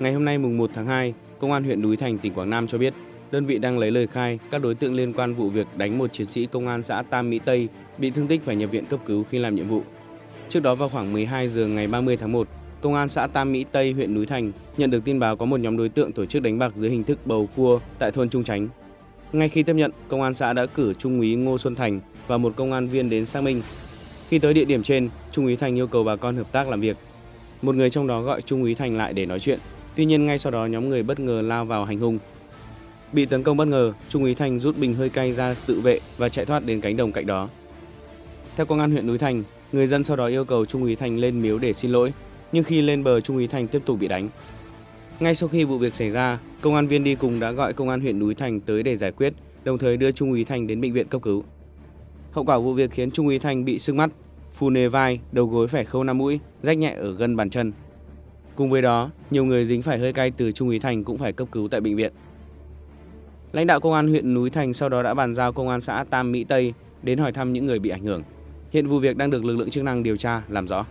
Ngày hôm nay mùng 1 tháng 2, Công an huyện Núi Thành, tỉnh Quảng Nam cho biết, đơn vị đang lấy lời khai các đối tượng liên quan vụ việc đánh một chiến sĩ công an xã Tam Mỹ Tây bị thương tích phải nhập viện cấp cứu khi làm nhiệm vụ. Trước đó vào khoảng 12 giờ ngày 30 tháng 1, Công an xã Tam Mỹ Tây, huyện Núi Thành nhận được tin báo có một nhóm đối tượng tổ chức đánh bạc dưới hình thức bầu cua tại thôn Trung Chánh. Ngay khi tiếp nhận, Công an xã đã cử Trung úy Ngô Xuân Thành và một công an viên đến xác minh. Khi tới địa điểm trên, Trung úy Thành yêu cầu bà con hợp tác làm việc. Một người trong đó gọi Trung úy Thành lại để nói chuyện. Tuy nhiên ngay sau đó nhóm người bất ngờ lao vào hành hung. Bị tấn công bất ngờ, Trung úy Thành rút bình hơi cay ra tự vệ và chạy thoát đến cánh đồng cạnh đó. Theo công an huyện Núi Thành, người dân sau đó yêu cầu Trung úy Thành lên miếu để xin lỗi, nhưng khi lên bờ Trung úy Thành tiếp tục bị đánh. Ngay sau khi vụ việc xảy ra, công an viên đi cùng đã gọi công an huyện Núi Thành tới để giải quyết, đồng thời đưa Trung úy Thành đến bệnh viện cấp cứu. Hậu quả vụ việc khiến Trung úy Thành bị sưng mắt, phù nề vai, đầu gối phải khâu năm mũi, rách nhẹ ở gần bàn chân. Cùng với đó, nhiều người dính phải hơi cay từ Trung úy Thành cũng phải cấp cứu tại bệnh viện. Lãnh đạo công an huyện Núi Thành sau đó đã bàn giao công an xã Tam Mỹ Tây đến hỏi thăm những người bị ảnh hưởng. Hiện vụ việc đang được lực lượng chức năng điều tra làm rõ.